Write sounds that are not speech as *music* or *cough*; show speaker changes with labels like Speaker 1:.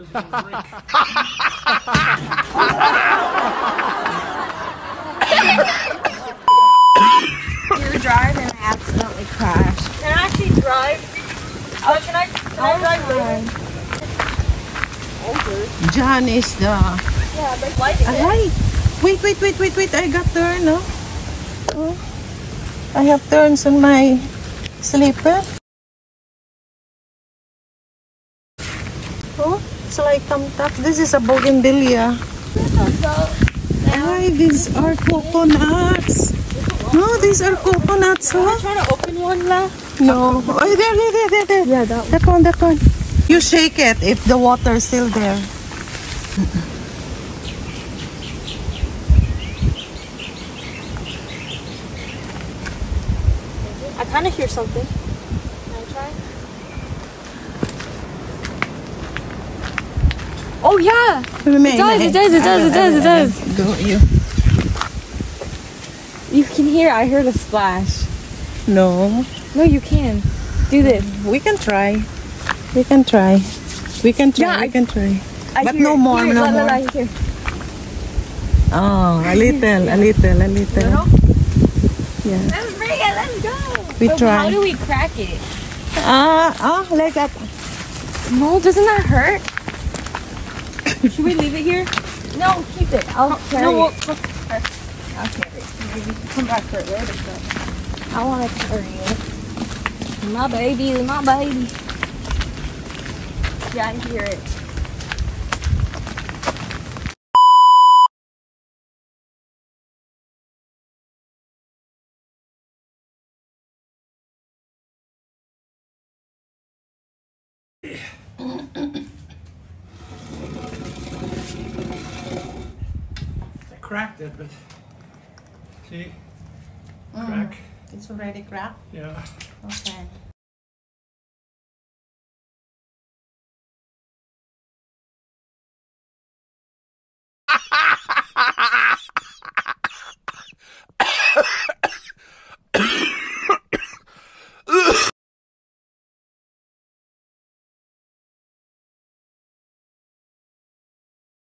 Speaker 1: We were driving and I accidentally crashed.
Speaker 2: Can I actually drive? Oh, can I, can I drive later?
Speaker 3: John is the...
Speaker 2: Yeah, but lighting it.
Speaker 3: Aray! Wait, wait, wait, wait, wait. I got turn, no? Oh. I have turns on my slipper. Oh, it's like thumbtacks. This is a bougainvillea. Ay, these are coconuts. No, these are coconuts, huh?
Speaker 2: trying to open one now.
Speaker 3: No. Oh, there, there, there, there, there.
Speaker 2: Yeah, that
Speaker 3: That one, that one. You shake it if the water is still there.
Speaker 2: I kind of hear something. Can I try? Oh yeah,
Speaker 3: It
Speaker 2: does, it does, it does, it does, it does.
Speaker 3: Go, you.
Speaker 2: you can hear. I heard a splash.
Speaker 3: No.
Speaker 2: No, you can. Do this.
Speaker 3: We can try. We can try. We can try.
Speaker 2: Yeah,
Speaker 3: we
Speaker 2: I-
Speaker 3: can try.
Speaker 2: I
Speaker 3: But no
Speaker 2: it.
Speaker 3: more,
Speaker 2: Here,
Speaker 3: no
Speaker 2: la,
Speaker 3: more.
Speaker 2: la, here.
Speaker 3: Oh, a little, a little, a little. Yeah.
Speaker 2: Let's bring it. Let's go.
Speaker 3: We
Speaker 2: But
Speaker 3: try.
Speaker 2: How do we crack it?
Speaker 3: Ah, ah, like that.
Speaker 2: No, doesn't that hurt? Should we leave it here? No, keep it. I'll carry
Speaker 1: no,
Speaker 2: it. I'll carry it. Maybe come back for it later. But I want to carry it. My baby, is my baby. Yeah, I hear it.
Speaker 4: I *clears throat* cracked it, but see,
Speaker 3: Mm.
Speaker 4: crack.
Speaker 3: It's already cracked.
Speaker 4: Yeah.
Speaker 3: Okay.